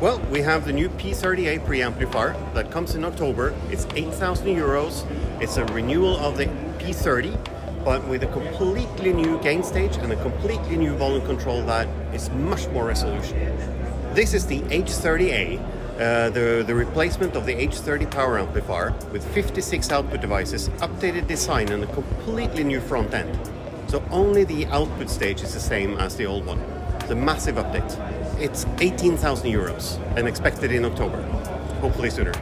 Well, we have the new P30A preamplifier that comes in October. It's 8,000 euros. It's a renewal of the P30, but with a completely new gain stage and a completely new volume control that is much more resolution. This is the H30A, uh, the, the replacement of the H30 power amplifier with 56 output devices, updated design, and a completely new front end. So only the output stage is the same as the old one. The massive update. It's 18,000 euros and expected in October, hopefully sooner.